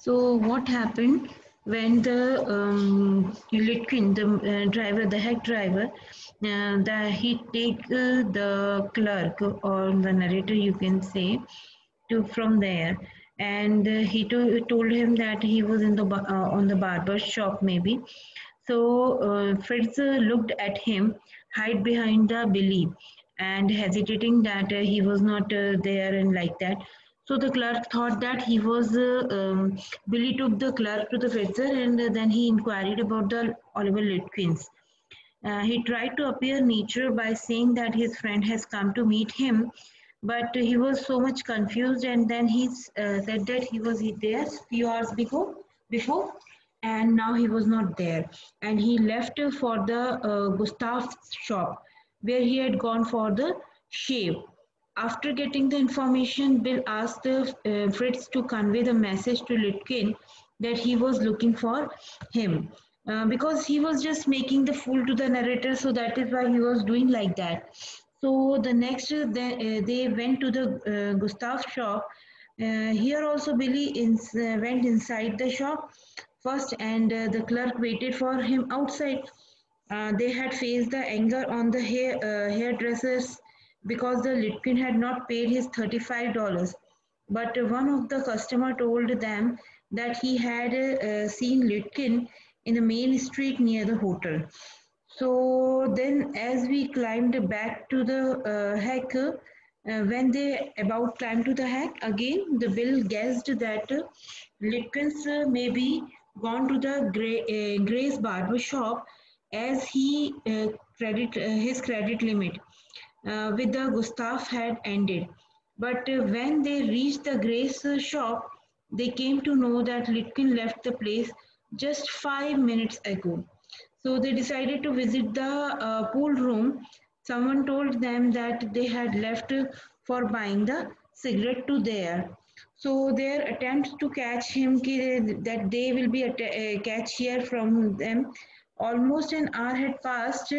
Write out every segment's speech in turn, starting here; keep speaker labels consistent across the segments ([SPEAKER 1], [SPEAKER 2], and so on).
[SPEAKER 1] So what happened when the um, Litkin, the uh, driver, the head driver, uh, the, he take uh, the clerk or the narrator, you can say, to from there, and uh, he to, told him that he was in the uh, on the barber shop maybe. So uh, Fritz looked at him, hide behind the Billy, and hesitating that he was not there and like that. So the clerk thought that he was, uh, um, Billy took the clerk to the Fetzer and then he inquired about the Oliver Litkins. Uh, he tried to appear natural by saying that his friend has come to meet him, but he was so much confused and then he uh, said that he was there few hours before, before and now he was not there. And he left for the uh, Gustav's shop where he had gone for the shave. After getting the information, Bill asked uh, Fritz to convey the message to Litkin that he was looking for him. Uh, because he was just making the fool to the narrator, so that is why he was doing like that. So the next, uh, they, uh, they went to the uh, Gustav shop. Uh, here also Billy ins went inside the shop first and the clerk waited for him outside. they had faced the anger on the hair, hairdresser's because the Litkin had not paid his $35. But one of the customer told them that he had uh, seen Litkin in the main street near the hotel. So then as we climbed back to the uh, hack, uh, when they about climbed to the hack, again the bill guessed that uh, Litkins uh, may be gone to the Gray, uh, Gray's barber shop as he uh, credit uh, his credit limit uh, with the Gustav had ended. But uh, when they reached the Gray's shop, they came to know that Litkin left the place just five minutes ago. So they decided to visit the uh, pool room. Someone told them that they had left for buying the cigarette to there. So their attempt to catch him, that they will be uh, catch here from them, almost an hour had passed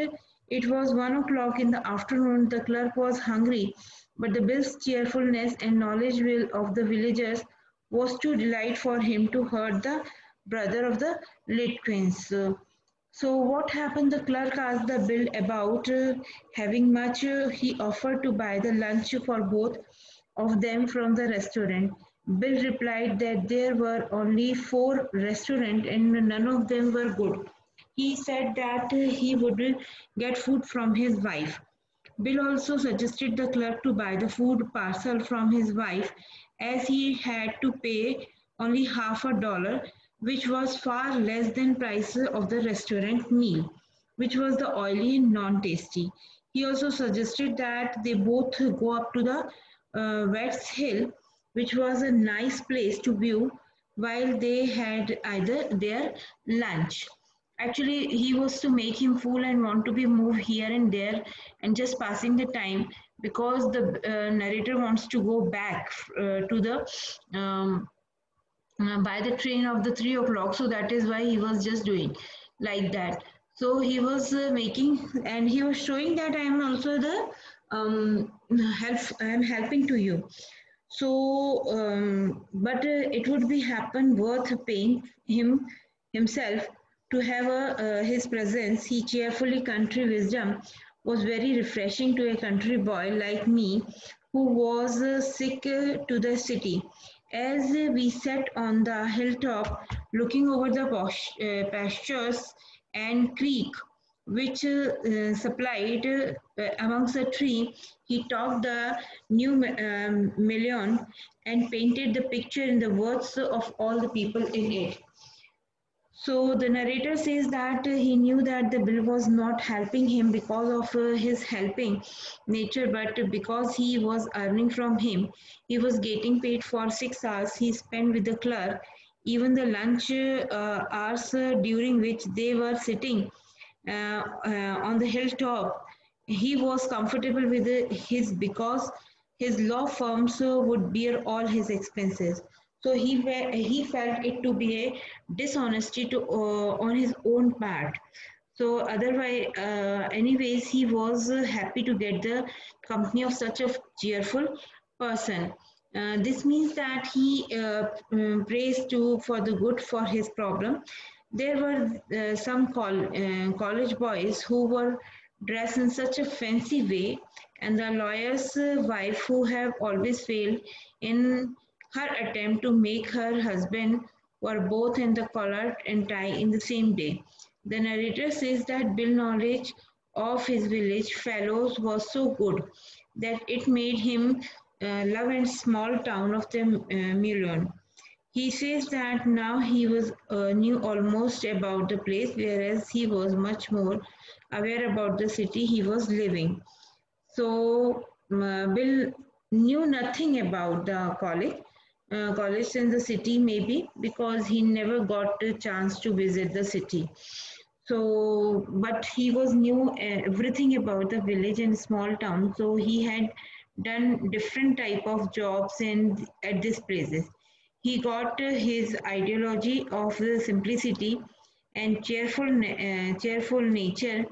[SPEAKER 1] it was one o'clock in the afternoon. The clerk was hungry, but the Bill's cheerfulness and knowledge of the villagers was too delight for him to hurt the brother of the Litkins. So what happened? The clerk asked the bill about uh, having much. Uh, he offered to buy the lunch for both of them from the restaurant. Bill replied that there were only four restaurants and none of them were good he said that he would get food from his wife. Bill also suggested the clerk to buy the food parcel from his wife as he had to pay only half a dollar, which was far less than price of the restaurant meal, which was the oily and non-tasty. He also suggested that they both go up to the uh, Wade's Hill, which was a nice place to view while they had either their lunch actually he was to make him fool and want to be moved here and there and just passing the time because the uh, narrator wants to go back uh, to the um, uh, by the train of the three o'clock. So that is why he was just doing like that. So he was uh, making and he was showing that i am also the um, help i am helping to you. So um, but uh, it would be happen worth paying him himself to have a, uh, his presence, he cheerfully country wisdom was very refreshing to a country boy like me who was uh, sick uh, to the city. As we sat on the hilltop looking over the uh, pastures and creek which uh, supplied uh, amongst the tree, he talked the new um, million and painted the picture in the words of all the people in it. So the narrator says that he knew that the bill was not helping him because of uh, his helping nature, but because he was earning from him. He was getting paid for six hours he spent with the clerk, even the lunch uh, hours uh, during which they were sitting uh, uh, on the hilltop. He was comfortable with his because his law firms uh, would bear all his expenses. So he he felt it to be a dishonesty to uh, on his own part. So otherwise, uh, anyways, he was happy to get the company of such a cheerful person. Uh, this means that he uh, um, prays to for the good for his problem. There were uh, some col- uh, college boys who were dressed in such a fancy way, and the lawyer's wife, who have always failed in her attempt to make her husband, were both in the collar and tie in the same day. The narrator says that Bill's knowledge of his village fellows was so good that it made him uh, love and small town of the uh. He says that now he was uh, knew almost about the place, whereas he was much more aware about the city he was living. So uh, Bill knew nothing about the college, uh, college in the city maybe because he never got a chance to visit the city. So, but he was knew everything about the village and small town. So he had done different type of jobs in at these places. He got his ideology of the simplicity and cheerful, uh, cheerful nature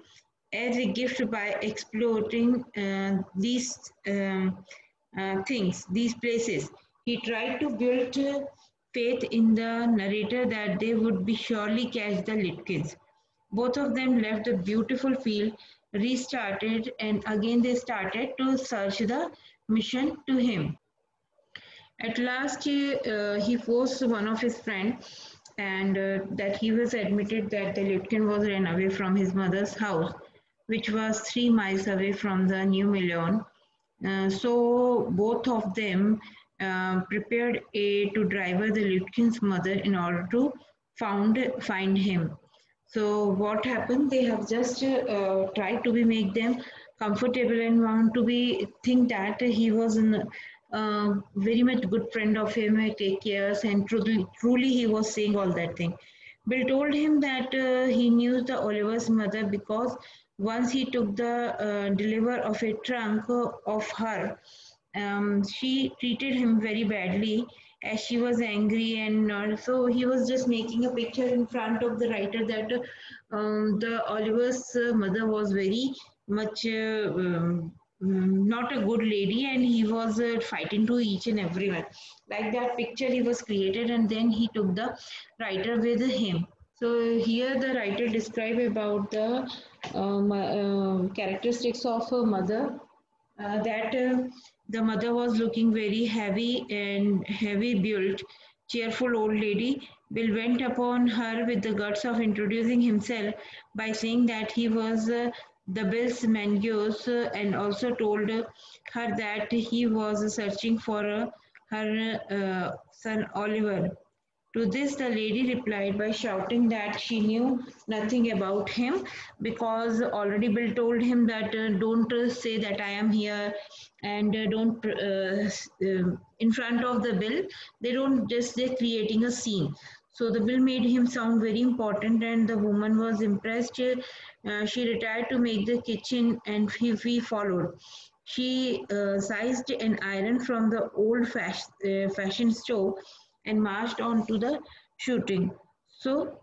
[SPEAKER 1] as a gift by exploring uh, these um, uh, things, these places. He tried to build faith in the narrator that they would be surely catch the Litkins. Both of them left the beautiful field, restarted, and again they started to search the mission to him. At last, he, uh, he forced one of his friends and uh, that he was admitted that the Lutkin was ran away from his mother's house, which was three miles away from the New Mullion. Uh, so both of them uh, prepared a to drive the Lutkin's mother in order to found find him. So what happened? They have just uh, tried to be make them comfortable and want to be think that he was a uh, very much good friend of him, I take care, and truly, truly he was saying all that thing. Bill told him that uh, he knew the Oliver's mother because once he took the uh, deliver of a trunk of her, um, she treated him very badly as she was angry and not, so he was just making a picture in front of the writer that um, the Oliver's mother was very much uh, um, not a good lady and he was uh, fighting to each and everyone. Like that picture he was created and then he took the writer with him. So here the writer describe about the um, uh, characteristics of a mother uh, that uh, the mother was looking very heavy and heavy built cheerful old lady bill went upon her with the guts of introducing himself by saying that he was uh, the Bill's Mangios uh, and also told her that he was searching for uh, her uh, son Oliver. To this, the lady replied by shouting that she knew nothing about him because already Bill told him that uh, don't uh, say that I am here and uh, don't in front of the Bill. They don't just they're creating a scene. So the bill made him sound very important, and the woman was impressed. Uh, she retired to make the kitchen, and he, he followed. She uh, seized an iron from the old fash, uh, fashioned stove and marched on to the shooting. So